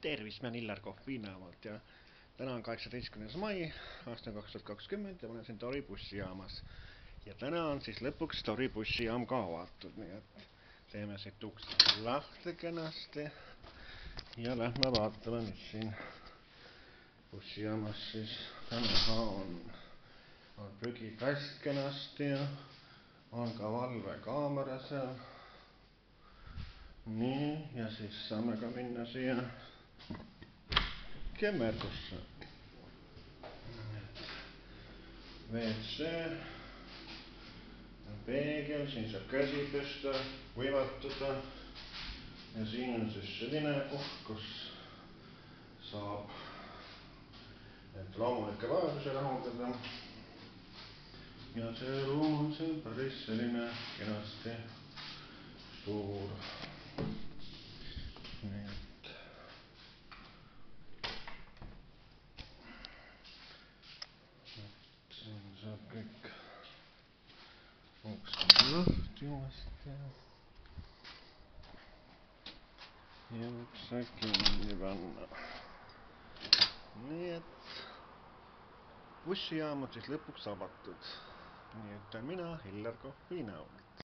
tervist, ma olen Illar Kohvinavalt ja täna on kaheksateistkümnes mai aastal kaks tuhat kakskümmend ja ma olen siin Tori bussijaamas. ja täna on siis lõpuks Tori bussijaam ka avatud, nii et teeme siit uksed lahti kenasti ja lähme vaatame, mis siin bussijaamas siis näha on. on prügikast kenasti ja on ka valvekaamera seal nii, ja siis saame ka minna siia kemmerdusse. WC, peegel, siin saab käsi pesta, kuivatada ja siin on siis selline koht, kus saab et loomulikke vajadusi rahuldada. ja see ruum on siin päris selline kenasti suur. nii et siin saab kõik uks lahti uuesti ja ja ukse kinni panna. nii et bussijaam on siis lõpuks avatud. nii ütlen mina, Hillar Kohvinavalt.